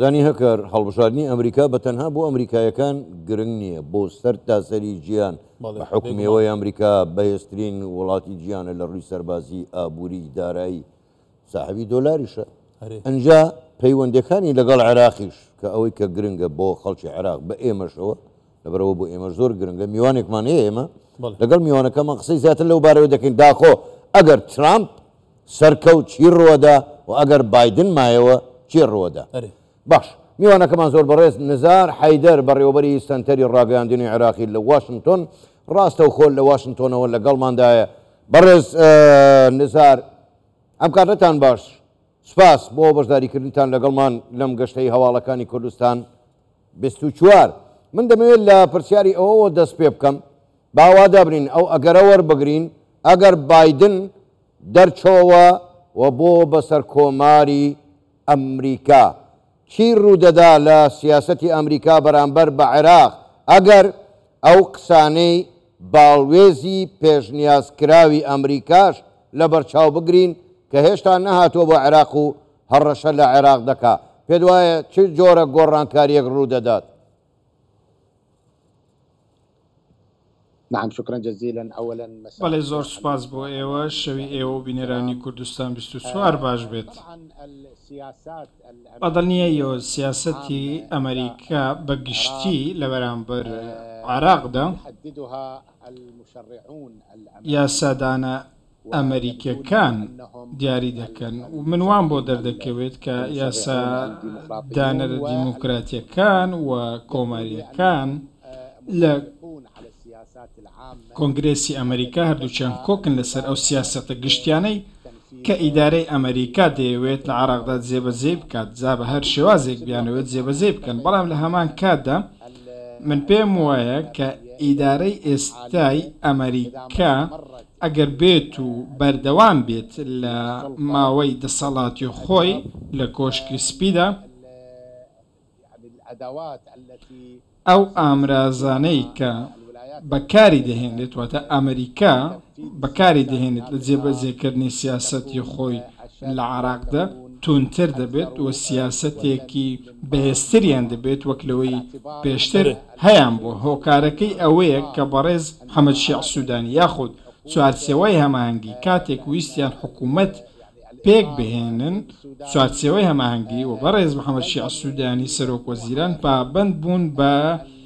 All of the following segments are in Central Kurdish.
زانی هەکار، هەڵبژاردنی ئەمریکا بە تەنها بۆ ئەمریکایەکان گرنگ نییە، بۆ سەرتاسەری جیهان بە حوکمەوەی ئەمریکا بەهێزترین وڵاتی جیهانە لە ڕووی سەربازی، ئابووری، دارایی، ساحەبی دۆلاریشە. ئنجا پەیوەندیەکانی لەگەڵ عێراقیش کە ئەوەی کە گرنگە بۆ خەڵکی عێراق بە ئێمەشەوە، لەبەرئەوە بۆ ئێمەش زۆر گرنگە میوانێکمان هەیە ئێمە لەگەڵ میوانەکەمان قسەی زیاتر لەو بارەوە دەکەین داخۆ ئەگەر ترامپ سەرکەوت چی ڕوەدا و ئەگەر بادن مایەوە چی ڕوەدا باش میوانەکەمان زۆر بەڕێز نزار حیدەر بەڕێوەبەری سنتەری ڕاگەاندنی عێراقی لە واشنگتۆن ڕاستە و خۆل لە واشنگتۆنەوە لەگەڵماندایە بەڕێز نزار ئەم کاتەتان باش سپاس بۆ بەشداریکردنتان لەگەڵمان لەم گەشتەی هەواڵەکانی کوردستان بیست و چوار، من دەمەوێت لە پرسیاری ئەوەوە دەست پێ بکەم، با وا دابنێین ئەو ئەگەرە وەربگرین، ئەگەر بایدن دەرچۆوە و بۆ بە سەرکۆماری ئەمریکا، چی روودەدا لە سیاسەتی ئەمریکا بەرامبەر بە عێراق، ئەگەر ئەو قسانەی باڵوێزی پێشنیازکراوی ئەمریکاش لەبەرچاو بگرین کە هێشتا نەهاتووە بۆ عێراق و هەڕەشە لە عێراق دەکا. پێت وایە چ جۆرە گۆڕانکارییەک ڕوو دەدات؟ بەڵێ زۆر سوپاس بۆ ئێوە، شەوی ئێوە و بینەرانی کوردستان بیست و چوار باش بێت. بە دڵنیاییەوە سیاسەتی ئەمەریکا بە گشتی لە بەرامبەر عێراقدا، یاسادانە، ئەمەریکیەکان دیاری دەکەن و من وام بۆ دەردەکەوێت کە یاسا دانەرە دیموکراتیەکان و کۆماریەکان لە کۆنگرێسی ئەمەریکا هەردووکیان کۆکن لەسەر ئەو سیاسەتە گشتیانەی کە ئیدارەی ئەمەریکا دەیەوێت لە عێراقدا جێبەجێی بکات جا بە هەر شێوازێک بیانەوێت جێبەجێی بکەن بەڵام لە هەمان کاتدا من پێم وایە کە ئیدارەی ئێستای ئەمەریکا ئەگەر بێت و بەردەوام بێت لە ماوەی دەسەڵاتی خۆی لە کۆشکی سپیدا، ئەو ئامرازانەی کە بەکاری دەهێنێت، واتە ئەمریکا بەکاری دەهێنێت لە جێبەجێکردنی سیاسەتی خۆی لە عێراقدا، توندتر دەبێت و سیاسەتێکی بەهێزتریان دەبێت وەک لەوەی پێشتر هەیان بوو، هۆکارەکەی ئەوەیە کە بەڕێز حەمەد شیع سودانی یاخود چوارچێوەی هەماهەنگی کاتێک ویستیان حکوومەت پێک بهێنن چوارچێوەی هەماهەنگی و بەڕێز محەمەد شیع سودانی سەرۆک وەزیران پابەند بوون بە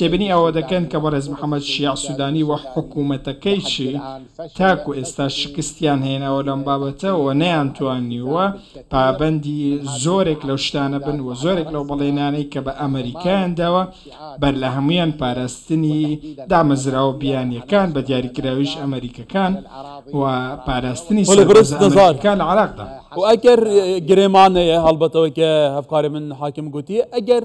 تێبینی ئەوە دەکەن کە بەڕێز محەمەد شیاع سودانی و حکومەتەکەیشی تاکو ئێستا شکستیان هێناوە لەم بابەتە و نەیانتوانیووە پابەندی زۆرێک لەو شتانە بن و زۆرێک لەو بەڵێنانەی کە بە ئەمەریکایان داوە بەر لە هەموویان پاراستنی دامەزراوە بیانیەکان بە دیاریکراویش ئەمەریکەکان و پاراستنی سەربازە ئەمەریکیەکان لە عێراقدا. و ئەگەر گرێمانەیە هەڵبەتەوەی کە هەڤکارێ من حاکم گوتی ئەگەر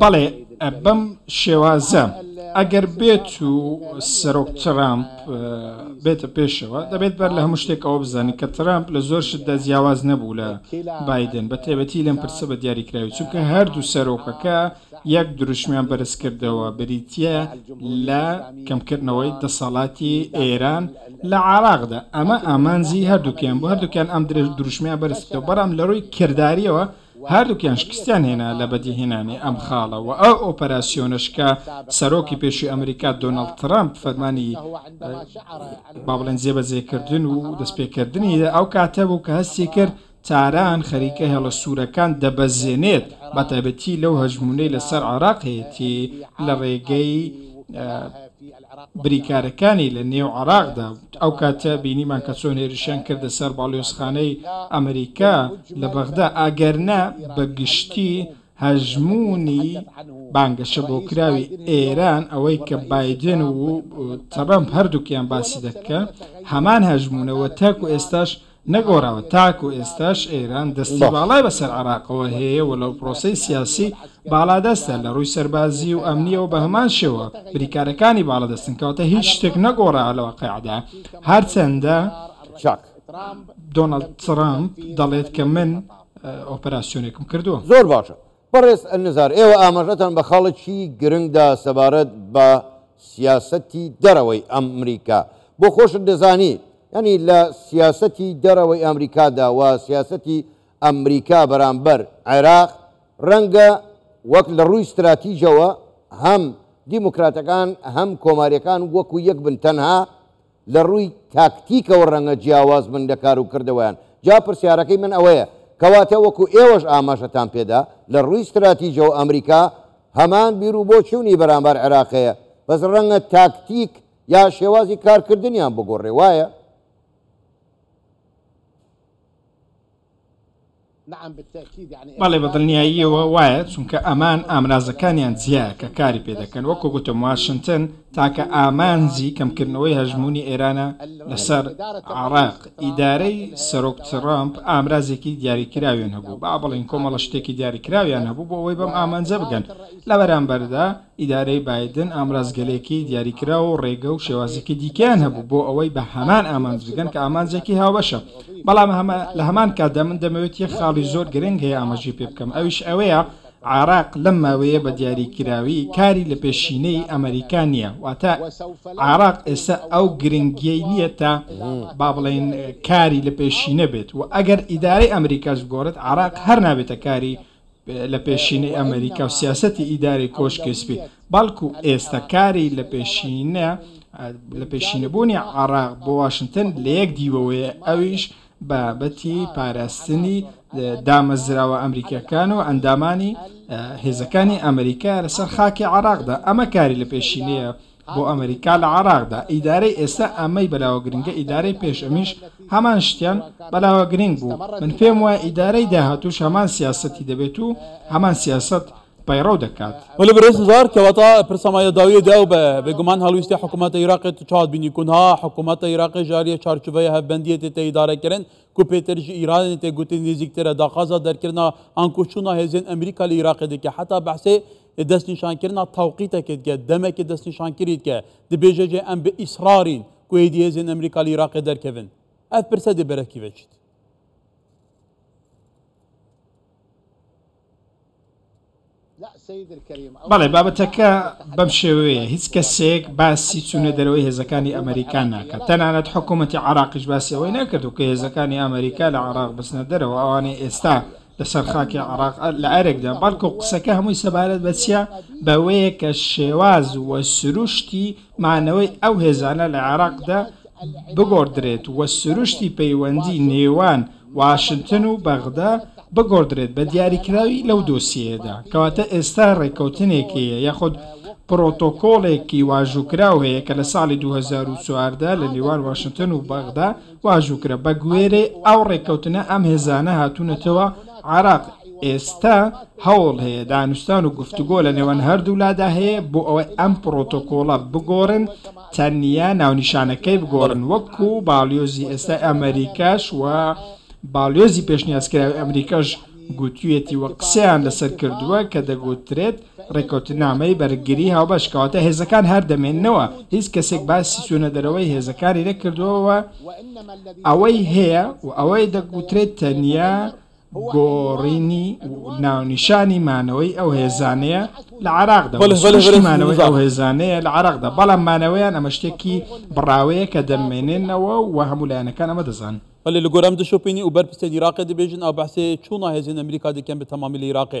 بەڵێ بەم شێوازە ئەگەر بێت و سەرۆک ترامپ بێتە پێشەوە دەبێت بەر لە هەموو شتێکەوە بزانین کە ترامپ لە زۆر شتدا جیاواز نەبوو لە بادن بە تێبەتی لەم پرسە بە دیاریکراوی چونکە هەردوو سەرۆکەکە یەک دروشمیان بەرزکردەوە بریتیە لە کەمکردنەوەی دەسەڵاتی ئێران لە عراقدا ئەمە ئامانجی هەردووکیان بۆ هەردووکیان ئەم درێژ دروشمیان بەرزکردەوە بەڵام لە ڕووی کردداریەوە هەردووکیان شکستیان هێنا لە بەدیهێنانی ئەم خاڵەوە ئەو ئۆپەراسیۆنشکە سەرۆکی پێشوی ئەمریکا دۆناڵد ترامپ فەرمانی با بڵێن جێبەجێکردن و دەستپێکردنی ئەو کاتە بوو کە هەستی کرد تاران خەریکە هێڵە سوورەکان دەبەزێنێت، بەتایبەتی لەو هەژموونەی لەسەر عێراق هەیەتی لە ڕێگەی بریکارەکانی لە نێو عێراقدا. ئەو کاتە بینیمان کە چۆن هێرشیان کردە سەر باڵیۆزخانەی ئەمریکا لە بەغدا، ئەگەرنا بە گشتی هەژموونی بانگەشە بۆکراوی ئێران، ئەوەی کە بایدن و ترەمپ هەردووکیان باسی دەکەن، هەمان هەژموونە و تاکو ئێستاش نەگۆڕاوە تاکو ئێستاش ئێران دەستی باڵای بەسەر عێراقەوە هەیە و لەو پرۆسەی سیاسی باڵادەستە لە ڕووی سەربازی و ئەمنیەوە بەهەمان شێوە بریکارەکانی باڵادەستن کەواتە هیچ شتێک نەگۆڕاوە لە واقیعدا هەرچەندە چاک دۆناڵد تڕەمپ دەڵێت کە من ئۆپەراسیۆنێکم کردووە. زۆر باشە بەڕێز النزار، ئێوە ئاماژەتان بە خاڵێکی گرنگ دا سەبارەت بە سیاسەتی دەرەوەی ئەمریکا. بۆ خۆشت دەزانی یانی لە سیاسەتی دەرەوەی ئەمریکا دا و سیاسەتی ئەمریکا بەرامبەر عێراق رەنگە وەک لە رووی ستراتیجەوە هەم دیموکراتەکان هەم کۆماریەکان وەکو یەک بن تەنها لە ڕووی تاکتیکەوە ڕەنگە جیاواز بن لە کار و کردەوەیان، جا پرسیارەکەی من ئەوەیە، کەواتە وەکو ئێوەش ئاماژەتان پێدا لە ڕووی ستراتیجەوە ئەمریکا هەمان بیر و بۆچوونی بەرامبەر عێراق هەیە، بەس ڕەنگە تاکتیک یا شێوازی کارکردنیان بگۆڕێ، وایە؟ بەڵێ بە دڵنیاییەوە وایە چونکە ئەمان ئامرازەکانیان جیایە کە کاری پێ دەکەن وەکو گوتم واشنتن تاکە ئامانجی کەمکردنەوەی هەژموونی ئێرانە لەسەر عێراق ئیدارەی سەرۆک تڕەمپ ئامرازێکی دیاریکراویان هەبوو با بڵێن کۆمەڵە شتێکی دیاریکراویان هەبوو بۆ ئەوەی بەم ئامانجە بگەن لە بەرامبەردا ئیدارەی بایدن ئامرازگەلێکی دیاریکراو و ڕێگە و شێوازێکی دیکەیان هەبوو بۆ ئەوەی بە هەمان ئامانج بگەن کە ئامانجێکی هاوبەشە، بەڵام لە هەمان کاتدا من دەمەوێت یەک خاڵی زۆر گرنگ هەیە ئاماژەی پێ بکەم ئەویش ئەوەیە عێراق لەم ماوەیە بە دیاریکراوی کاری لە پێشینەی ئەمەریکا نییە واتە عێراق ئێستا ئەو گرنگیەی نییە تا با بڵێین کاری لە پێشینە بێت و ئەگەر ئیدارەی ئەمریکاش بگۆڕێت عێراق هەر نابێتە کاری لە پێشینەی ئەمریکا و سیاسەتی ئیدارەی کۆشکی سپی، بەڵکو ئێستە کاری لە پێشینە لە پێشینەبوونی عێراق بۆ واشنتن لە یەک دیوەوەیە ئەویش بابەتی پاراستنی دامەزراوە ئەمریکیەکان و ئەندامانی هێزەکانی ئەمریکایە لەسەر خاکی عێراقدا ئەمە کاری لە پێشینەیە بۆ ئەمریکا لە عێراقدا ئیدارەی ئێستا ئەمەی بەلاوە گرنگە ئیدارەی پێش ئەمیش هەمان شتیان بەلاوە گرنگ بوو من پێم وایە ئیدارەی داهاتوش هەمان سیاسەتی دەبێت و هەمان سیاسەت پەیڕەو دەکات. وەلی بەرێز هزار کەواتە پرسە مایە داویە دیا و بە بێگومان هەڵویستی حکومەتە ئیراقێ تو چاد بینی کون ها حکومەتە ئیراقێ ژاریە چارچوڤەیە هەف بەندیە تێ تێ ئیدارە کرن کو پێتر ژی ئیرانێ تێ گوتێ نێزیکترە داخازە دەرکرنا ئانکوشونا هێزێن ئەمریکا لە ئیراقێ دەکێ حەتا بەحسێ دەستنیشانکردنا تەوقیتە کرد کە دەمێکێ دەستنیشان کرید کە دی بێژەجێ ئەم بە ئیسرارین کوێ دی هێزێن ئەمریکا لە ئیراقێ دەرکەڤن ئەف پرسە دی بەرەکی بەچید. بەڵێ بابەتەکە بەم شێوەیە هیچ کەسێک باسی چوونە دەرەوەی هێزەکانی ئەمریکا ناکات تەنانەت حکوومەتتی عراقیش باسیەوەی نەکردو کە هێزەکانی ئەمریکا لە عراق بچنە دەرەوە ئەوانەی ئێستا لەسەر خاکی عێراق لە ئەرکدا، بەڵکو قسەکە هەمووی سەبارەت بە چییە؟ بەوەیە کە شێواز و سروشتی مانەوەی ئەو هێزانە لە عێراقدا بگۆڕدرێت و سروشتی پەیوەندی نێوان واشنتن و بەغدا بگۆڕدرێت بە دیاریکراوی لەو دۆسیەیەدا. کەواتە ئێستا ڕێککەوتنێک هەیە یاخود پرۆتۆکۆڵێکی واژووکراو هەیە کە لە ساڵی دوو هەزار و چواردە لە نێوان واشنتن و بەغدا واژووکرا بەگوێرەی ئەو ڕێککەوتنە ئەم هێزانە هاتوونەتەوە عێراق ئێستا هەوڵ هەیە دانوستان و گفتوگۆ لە نێوان هەردوولادا هەیە بۆ ئەوەی ئەم پڕۆتۆکۆڵە بگۆڕن تەنیا ناونیشانەکەی بگۆڕن وەکو باڵیۆزی ئێستا ئەمریکاش و باڵیۆزی پێشنیازکراوی ئەمریکاش گوتویەتی و قسەیان لەسەر کردووە کە دەگوترێت ڕێککەوتننامەی بەرگریی هاوبەش، کەواتە هێزەکان هەر دەمێننەوە، هیچ کەسێک باسی چوونەدەرەوەی هێزەکانی نەکردووە و ئەوەی هەیە و ئەوەی دەگوترێت تەنیا گۆڕینی ناونیشانی مانەوەی ئەو هێزانەیە لە عێراقدا و سروشتی مانەوەی ئەو هێزانەیە لە عێراقدا، بەڵام مانەوەیان ئەمە شتێکی بڕاوەیە کە دەمێننەوە و هەموو لایەنەکان ئەمە دەزانن. وەلێ لە گۆرام دشۆپینی ئو بەر پسێن ئیراقێ دبێژن ئاو بەحسێ چوونا هێزێن ئەمریکا دکێن بە تەمامی لە ئیراقێ